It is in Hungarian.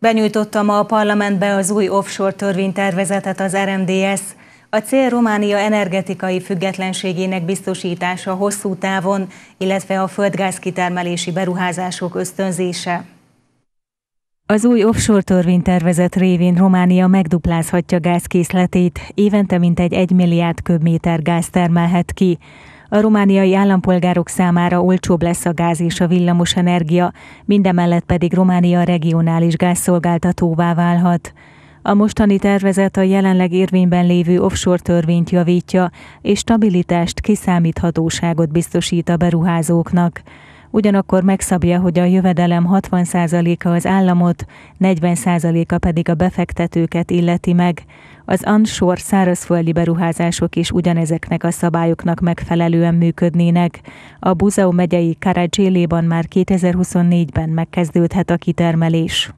Benyújtotta ma a parlamentbe az új offshore törvénytervezetet az RMDS. A cél Románia energetikai függetlenségének biztosítása hosszú távon, illetve a földgáz kitermelési beruházások ösztönzése. Az új offshore törvénytervezet révén Románia megduplázhatja gázkészletét, évente mintegy 1 milliárd köbméter gáz termelhet ki. A romániai állampolgárok számára olcsóbb lesz a gáz és a villamos energia, mindemellett pedig Románia regionális gázszolgáltatóvá válhat. A mostani tervezet a jelenleg érvényben lévő offshore törvényt javítja, és stabilitást, kiszámíthatóságot biztosít a beruházóknak ugyanakkor megszabja, hogy a jövedelem 60%-a az államot, 40%-a pedig a befektetőket illeti meg. Az onshore szárazföldi beruházások is ugyanezeknek a szabályoknak megfelelően működnének. A Buzau megyei Karadzséléban már 2024-ben megkezdődhet a kitermelés.